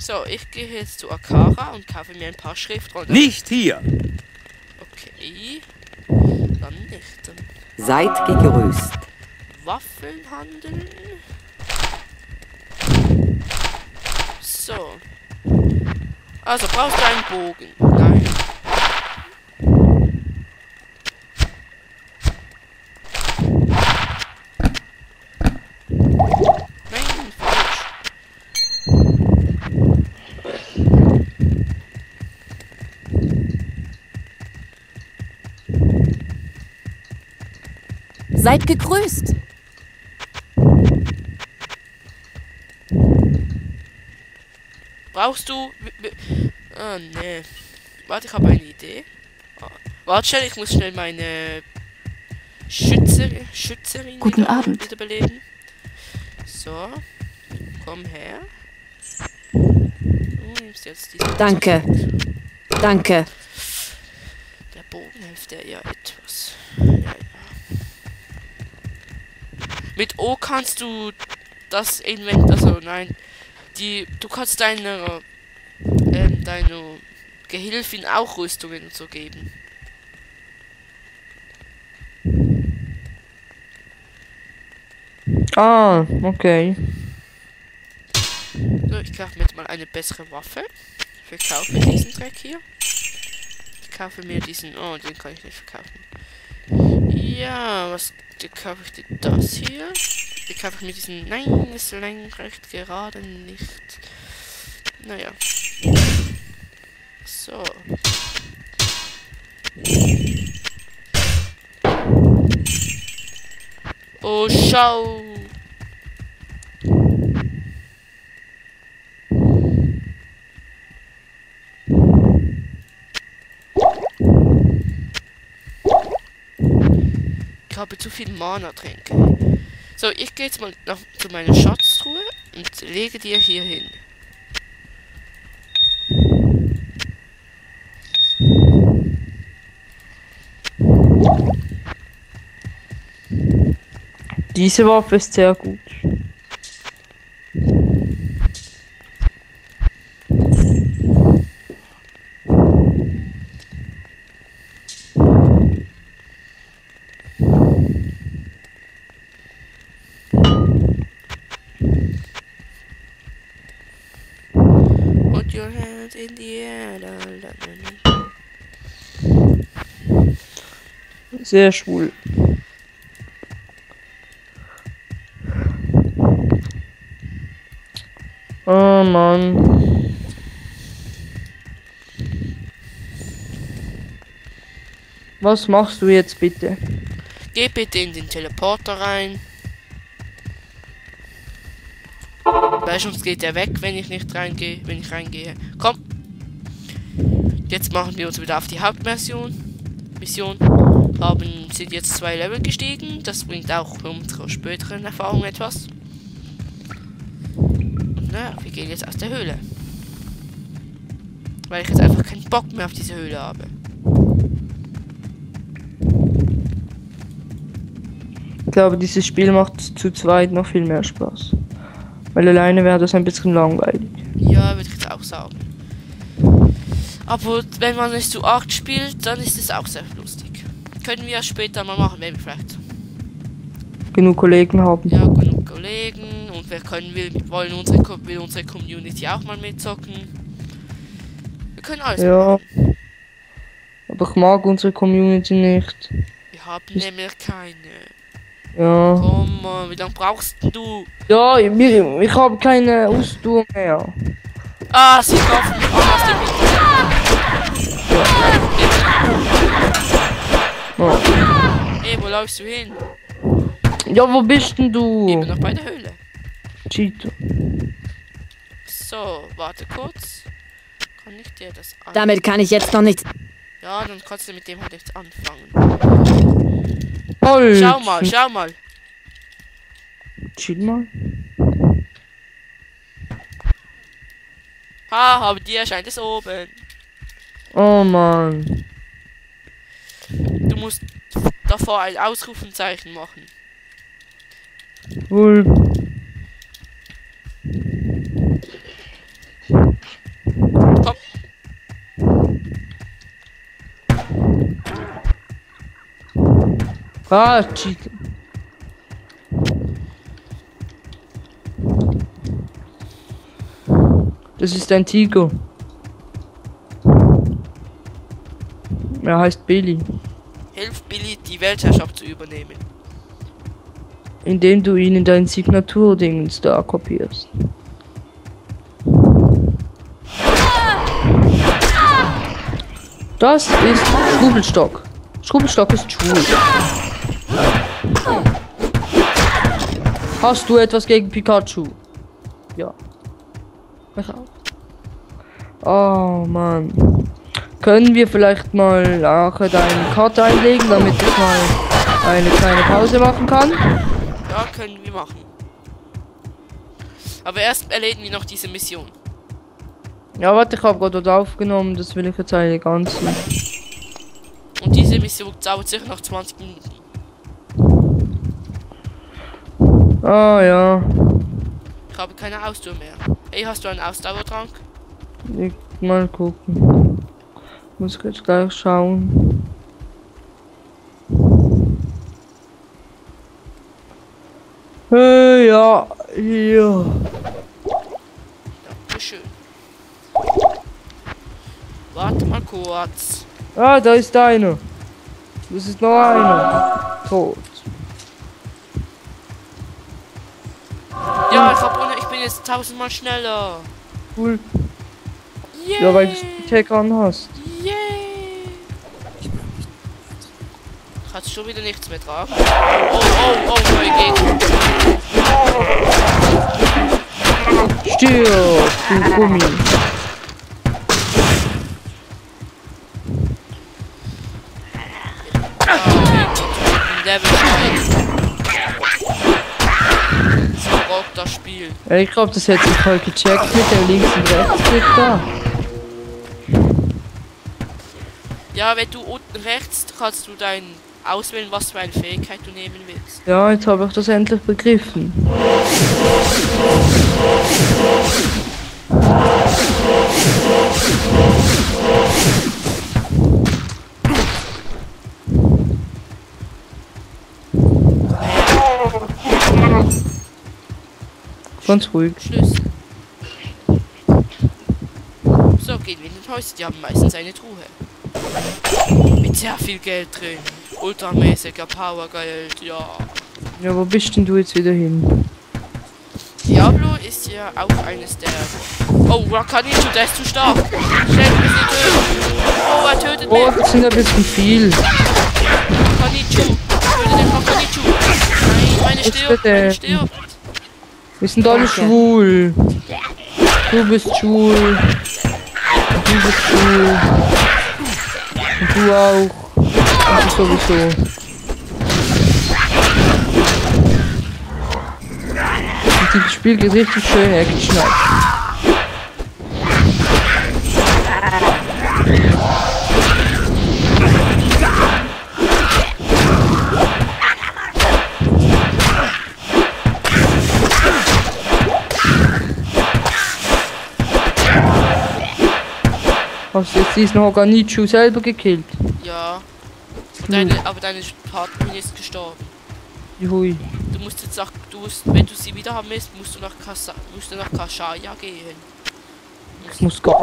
So, ich gehe jetzt zu Akara und kaufe mir ein paar Schriftrollen. Nicht hier! Okay. Dann nicht. Dann Seid gegrüßt. Waffeln handeln. So. Also, brauchst du einen Bogen? Nein. Nein, falsch. Seid gegrüßt. Brauchst du... Ah, nee. Warte, ich habe eine Idee. Ah, Warte schnell, ich muss schnell meine Schützer, Schützerin Guten wieder, Abend. wiederbeleben. So. Komm her. Du nimmst jetzt diesen Danke. Danke. Der Bogen hilft dir ja etwas. Ja, ja. Mit O kannst du das Invent, also nein, die, du kannst deine, ähm, deine Gehilfin auch Rüstungen und so geben. Ah, okay. So, ich kaufe mir jetzt mal eine bessere Waffe. Ich verkaufe diesen Dreck hier. Ich kaufe mir diesen, oh, den kann ich nicht verkaufen. Ja, was kaufe ich dir das hier? Die kaufe ich mir diesen, nein, ist recht gerade nicht. Naja. So. Oh, schau. Ich habe zu viel Mana-Tränke. So, ich gehe jetzt mal nach, zu meiner Schatztruhe und lege dir hier hin. Diese Waffe ist sehr gut. In la, la. Sehr schwul. Oh Mann. Was machst du jetzt bitte? Geh bitte in den Teleporter rein. Weil sonst geht er weg, wenn ich nicht reingehe, wenn ich reingehe. Komm. Jetzt machen wir uns wieder auf die Hauptmission. Mission. Haben sind jetzt zwei Level gestiegen. Das bringt auch für unsere späteren Erfahrungen etwas. Und naja, wir gehen jetzt aus der Höhle. Weil ich jetzt einfach keinen Bock mehr auf diese Höhle habe. Ich glaube, dieses Spiel macht zu zweit noch viel mehr Spaß. Weil alleine wäre das ein bisschen langweilig. Ja, würde ich jetzt auch sagen. Aber wenn man es zu 8 spielt, dann ist es auch sehr lustig. Können wir später mal machen, wenn wir vielleicht Genug Kollegen haben. ja, genug Kollegen und wir können, will, wollen unsere, will unsere Community auch mal mitzocken. Wir können alles Ja. machen. Aber ich mag unsere Community nicht. Wir haben nämlich keine. Ja. Komm mal, wie lange brauchst du? Ja, ich, ich habe keine Ausdauer mehr. Ah, sie laufen mich Ja. Ey, wo läufst du hin? Ja, wo bist denn du? Eben noch bei der Höhle. Cheater. So, warte kurz. Kann ich dir das an? Damit kann ich jetzt noch nicht. Ja, dann kannst du mit dem halt nichts anfangen. Halt. Schau mal, schau mal. Chill mal. Ha, aber dir erscheint es oben. Oh Mann. Du musst davor ein Ausrufenzeichen machen. Wohl. Komm. Ah, Cheat. Das ist ein Tiger. Er heißt Billy. Hilf Billy, die Weltherrschaft zu übernehmen. Indem du ihn in dein Signaturdingens da kopierst. Das ist Schrubelstock. Schrubelstock ist schwul. Hast du etwas gegen Pikachu? Ja. Ich auch. Oh Mann. Können wir vielleicht mal nachher deinen Cut einlegen, damit ich mal eine kleine Pause machen kann? Ja, können wir machen. Aber erst erledigen wir noch diese Mission. Ja, warte, ich habe gerade dort aufgenommen, das will ich jetzt eine ganze. Und diese Mission dauert sicher noch 20 Minuten. Ah ja. Ich habe keine Ausdauer mehr. Hey, hast du einen Ausdauertrank? Ich mal gucken. Muss ich jetzt gleich schauen. Hey, ja, hier. Dankeschön. Warte mal kurz. Ah, da ist einer. Das ist noch einer. Tot. Ja, ich, hab, ohne- ich bin jetzt tausendmal schneller. Cool. Yay! Ja, weil du Speedhack an hast. Kannst schon wieder nichts mehr tragen. Oh, oh, oh, neue Gegner. Stirb, du Gummi. Das Spiel. Ich glaube, das hätte sich halt gecheckt mit dem links und rechtsklick da. Ja, wenn du unten rechts kannst du dein auswählen, was für eine Fähigkeit du nehmen willst. Ja, jetzt habe ich das endlich begriffen. Ganz ruhig. Schlüssel. So, gehen wir in den Häuser. Die haben meistens eine Truhe. Mit sehr viel Geld drin. Ultramäßiger Powergeld, ja. Ja, wo bist denn du jetzt wieder hin? Diablo ist ja auch eines der. Oh, Rakanichu, der ist zu stark. Schnell, wir müssen töten. Oh, er tötet Oh, mich. das sind ein bisschen viel. Rakanichu. Töte den Rakanichu. Nein, meine stirbt, meine stirbt. Wir sind alle schwul. Du bist schwul. Du bist schwul. Und du auch. Ich sowieso. Und dieses Spiel geht richtig schön ab. Hast du jetzt diesen Organichu selber gekillt? Ja. Deine, aber deine Partnerin ist gestorben. Hui. Du musst jetzt nach, du musst, wenn du sie wieder haben willst, musst du nach Kasa, musst du nach Kashaya gehen. Ich muss gar